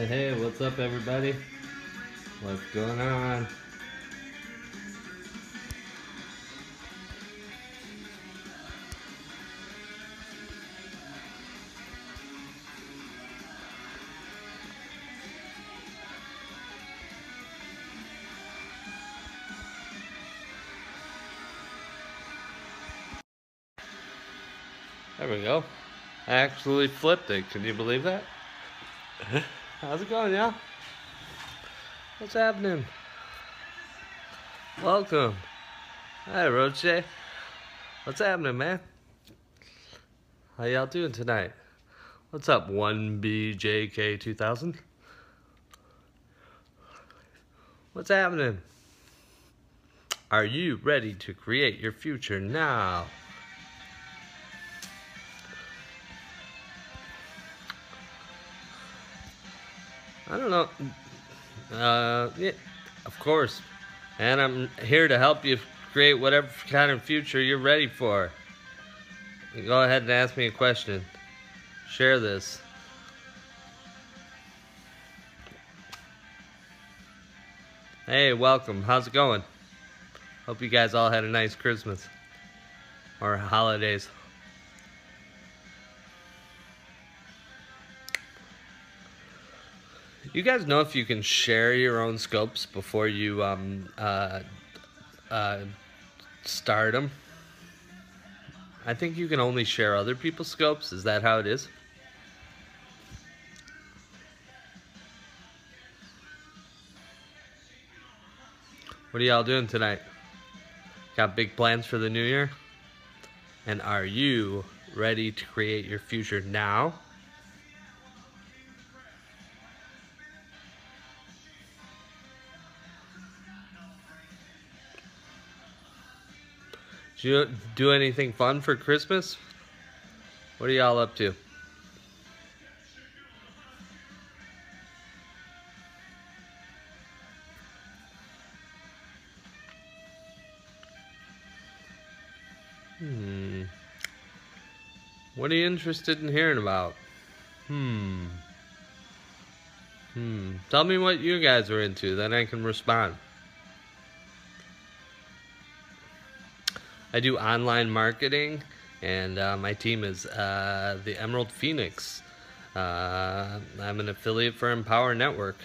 Hey, hey, what's up, everybody? What's going on? There we go. I actually flipped it. Can you believe that? How's it going, y'all? What's happening? Welcome. Hi, Roche. What's happening, man? How y'all doing tonight? What's up, 1BJK2000? What's happening? Are you ready to create your future now? I don't know. Uh, yeah, of course. And I'm here to help you create whatever kind of future you're ready for. Go ahead and ask me a question. Share this. Hey, welcome. How's it going? Hope you guys all had a nice Christmas or holidays. You guys know if you can share your own scopes before you um, uh, uh, start them? I think you can only share other people's scopes. Is that how it is? What are y'all doing tonight? Got big plans for the new year? And are you ready to create your future now? Did you do anything fun for Christmas? What are y'all up to? Hmm. What are you interested in hearing about? Hmm. Hmm. Tell me what you guys are into, then I can respond. I do online marketing, and uh, my team is uh, the Emerald Phoenix. Uh, I'm an affiliate for Empower Network.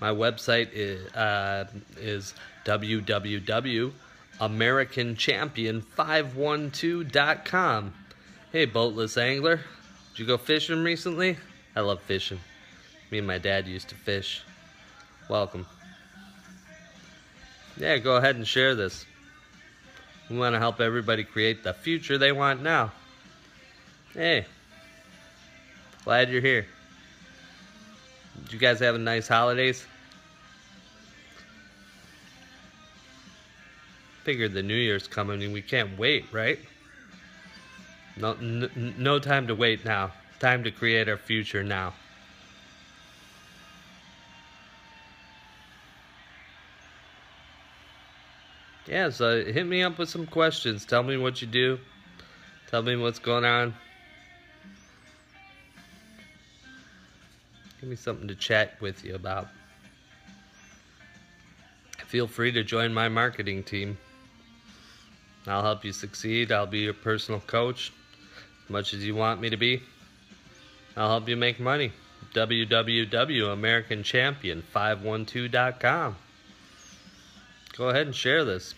My website is, uh, is www.americanchampion512.com. Hey, boatless angler. Did you go fishing recently? I love fishing. Me and my dad used to fish. Welcome. Yeah, go ahead and share this. We want to help everybody create the future they want now. Hey, glad you're here. Did you guys have a nice holidays? Figured the New Year's coming and we can't wait, right? No, no time to wait now. Time to create our future now. Yeah, so hit me up with some questions. Tell me what you do. Tell me what's going on. Give me something to chat with you about. Feel free to join my marketing team. I'll help you succeed. I'll be your personal coach as much as you want me to be. I'll help you make money. www.americanchampion512.com. Go ahead and share this.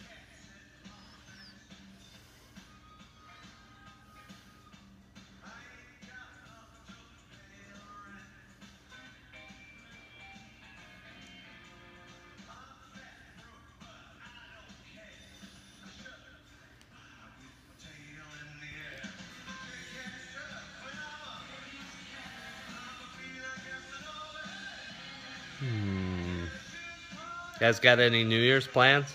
Guys got any New Year's plans?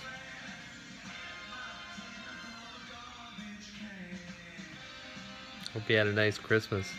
Hope you had a nice Christmas.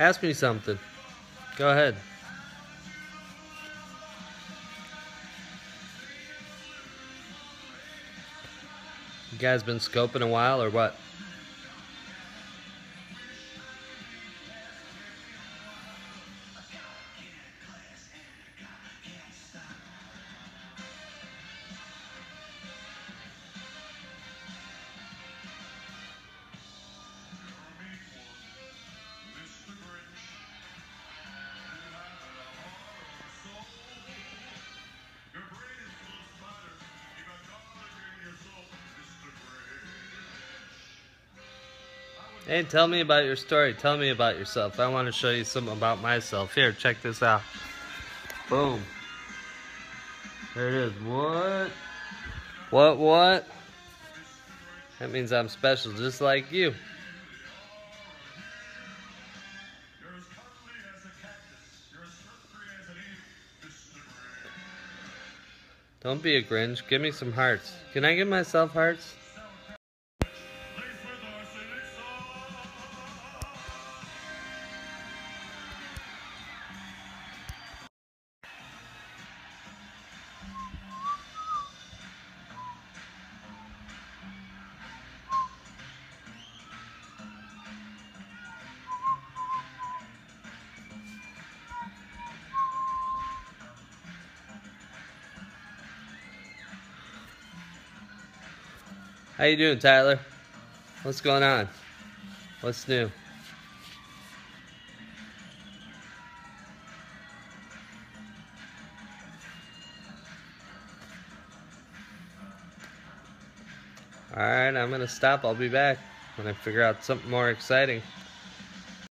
Ask me something. Go ahead. You guys been scoping a while or what? Hey, tell me about your story. Tell me about yourself. I want to show you something about myself. Here, check this out. Boom. There it is. What? What, what? That means I'm special, just like you. Don't be a Grinch. Give me some hearts. Can I give myself hearts? How you doing, Tyler? What's going on? What's new? Alright, I'm gonna stop. I'll be back when I figure out something more exciting.